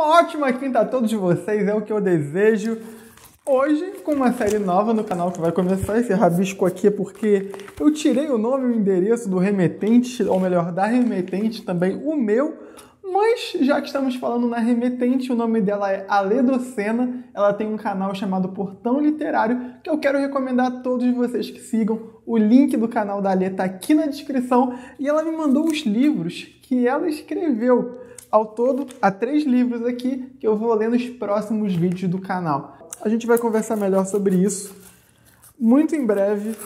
Uma ótima quinta a todos vocês, é o que eu desejo. Hoje, com uma série nova no canal que vai começar, esse rabisco aqui é porque eu tirei o nome e o endereço do remetente, ou melhor, da remetente também, o meu, mas já que estamos falando na remetente, o nome dela é Aledocena. Ela tem um canal chamado Portão Literário que eu quero recomendar a todos vocês que sigam. O link do canal da Ale está aqui na descrição e ela me mandou os livros que ela escreveu. Ao todo, há três livros aqui que eu vou ler nos próximos vídeos do canal. A gente vai conversar melhor sobre isso muito em breve,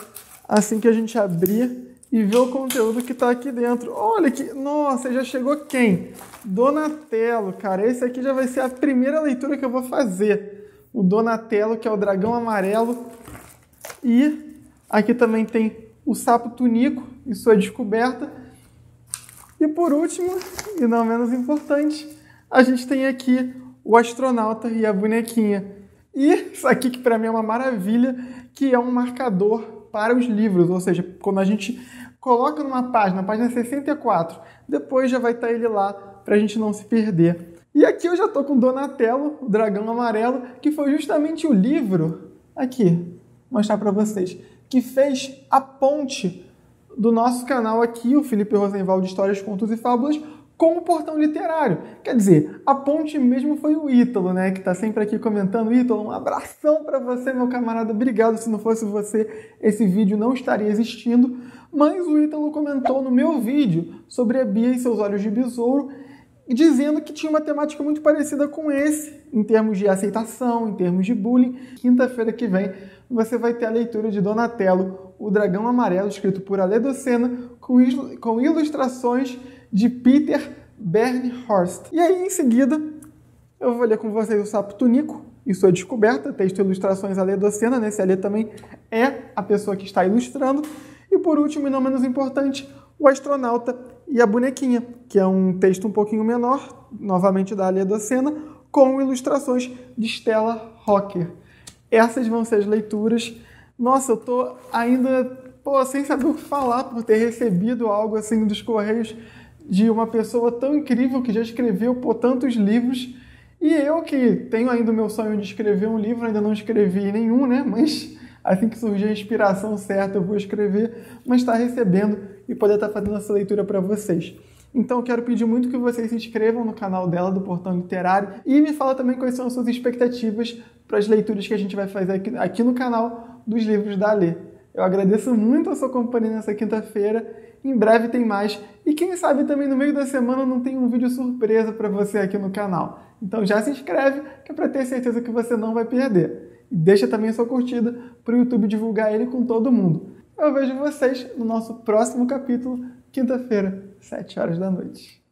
assim que a gente abrir e ver o conteúdo que está aqui dentro. Olha que, nossa, já chegou quem? Donatello, cara. Esse aqui já vai ser a primeira leitura que eu vou fazer. O Donatello, que é o dragão amarelo. E aqui também tem o sapo tunico e sua descoberta. E por último, e não menos importante, a gente tem aqui o astronauta e a bonequinha. E isso aqui que para mim é uma maravilha, que é um marcador para os livros, ou seja, quando a gente coloca numa página, página 64, depois já vai estar ele lá para a gente não se perder. E aqui eu já estou com Donatello, o dragão amarelo, que foi justamente o livro, aqui, mostrar para vocês, que fez a ponte do nosso canal aqui, o Felipe Rosenval de Histórias, Contos e Fábulas, com o portão literário. Quer dizer, a ponte mesmo foi o Ítalo, né? Que está sempre aqui comentando. Ítalo, um abração para você, meu camarada. Obrigado. Se não fosse você, esse vídeo não estaria existindo. Mas o Ítalo comentou no meu vídeo sobre a Bia e seus olhos de besouro, dizendo que tinha uma temática muito parecida com esse, em termos de aceitação, em termos de bullying. Quinta-feira que vem você vai ter a leitura de Donatello, o Dragão Amarelo, escrito por Ale Docena, com ilustrações de Peter Bernhorst. E aí, em seguida, eu vou ler com vocês o Sapo Tunico e sua descoberta, texto e ilustrações Alê Docena, né? Esse Alê também é a pessoa que está ilustrando. E por último, e não menos importante, o astronauta e a bonequinha, que é um texto um pouquinho menor, novamente da Alê Docena, com ilustrações de Stella Rocker. Essas vão ser as leituras. Nossa, eu tô ainda pô, sem saber o que falar por ter recebido algo assim dos Correios de uma pessoa tão incrível que já escreveu por tantos livros. E eu que tenho ainda o meu sonho de escrever um livro, ainda não escrevi nenhum, né? Mas assim que surgir a inspiração certa, eu vou escrever, mas está recebendo e poder estar tá fazendo essa leitura para vocês. Então, quero pedir muito que vocês se inscrevam no canal dela, do Portão Literário, e me fala também quais são as suas expectativas para as leituras que a gente vai fazer aqui, aqui no canal dos livros da Alê. Eu agradeço muito a sua companhia nessa quinta-feira. Em breve tem mais. E quem sabe também no meio da semana não tem um vídeo surpresa para você aqui no canal. Então já se inscreve, que é para ter certeza que você não vai perder. E deixa também sua curtida para o YouTube divulgar ele com todo mundo. Eu vejo vocês no nosso próximo capítulo, quinta-feira, 7 horas da noite.